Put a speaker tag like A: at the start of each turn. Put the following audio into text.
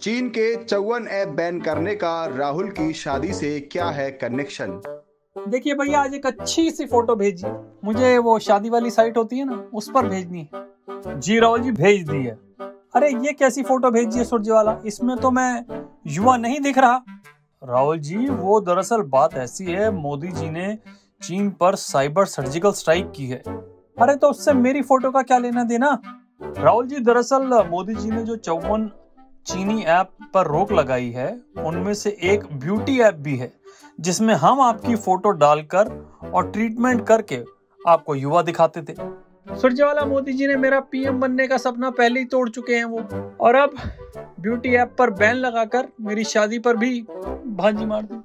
A: चीन के चौवन ऐप बैन करने का राहुल की शादी से क्या है कनेक्शन
B: देखिए भैया, आज एक अच्छी सी फ़ोटो भेजी मुझे वो शादी वाली साइट होती है ना, उस पर भेजनी है। जी राहुल जी, भेज दी है अरे, ये कैसी फ़ोटो भेजी है सुरजेवाला इसमें तो मैं युवा नहीं दिख रहा। राहुल जी, वो दरअसल बात ऐसी है, मोदी जी ने चीन पर साइबर सर्जिकल स्ट्राइक की है। अरे तो उससे मेरी फ़ोटो का क्या लेना देना? राहुल जी, दरअसल मोदी जी ने जो चौवन चीनी ऐप पर रोक लगाई है। उनमें से एक ब्यूटी ऐप भी है, जिसमें हम आपकी फ़ोटो डालकर और ट्रीटमेंट करके आपको युवा दिखाते थे। सुरजेवाला मोदी जी ने मेरा पीएम बनने का सपना पहले ही तोड़ चुके हैं वो। और अब ब्यूटी ऐप पर बैन लगाकर मेरी शादी पर भी भांजी मार दी।